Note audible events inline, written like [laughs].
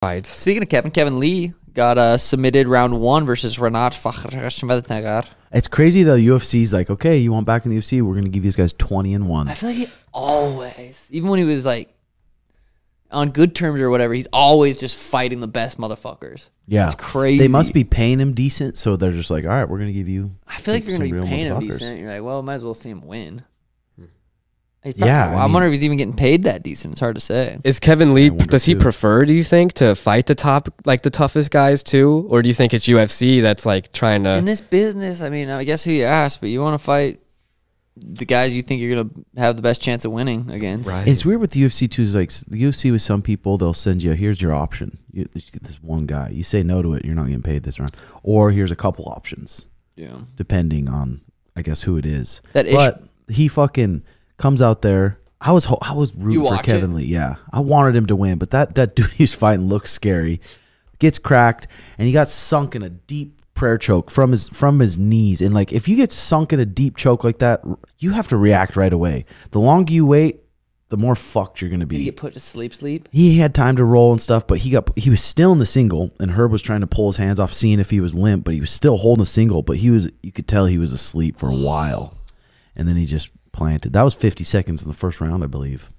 fights. Speaking of Kevin, Kevin Lee got uh, submitted round one versus Rinat Fakhretdinov. It's crazy though. UFC's like, okay, you want back in the UFC? We're gonna give these guys twenty and one. I feel like he always, even when he was like on good terms or whatever, he's always just fighting the best motherfuckers. Yeah, It's crazy. They must be paying him decent, so they're just like, all right, we're gonna give you. I feel like if you're gonna be paying him decent, you're like, well, might as well see him win. He's Hmm. Yeah, probably- I I, mean- wonder if he's even getting paid that decent. It's hard to say. Is Kevin Lee? wonder Does he too. prefer? Do you think to fight the top, like the toughest guys too, or do you think it's UFC that's like trying to? In this business, I mean, I guess who you ask, but you want to fight the guys you think you're gonna have the best chance of winning against. Right. It's weird with the UFC too. Is like the UFC with some people, they'll send you, here's your option. You, you get this one guy. You say no to it, you're not getting paid this round. Or here's a couple options, Yeah. depending on, I guess, who it is. That ish- but he fucking comes out there. I was ho- I was rooting for Kevin it? Lee. Yeah, I wanted him to win, but that that [laughs] dude he's fighting looks scary. Gets cracked, and he got sunk in a deep prayer choke from his from his knees. And like, if you get sunk in a deep choke like that, you have to react right away. The longer you wait, the more fucked you're gonna Did he get put to sleep? Sleep. He had time to roll and stuff, but he got he was still in the single, and Herb was trying to pull his hands off, seeing if he was limp, but he was still holding a single. But he was you could tell he was asleep for a while, and then he just planted. That was 50 seconds in the first round, I believe.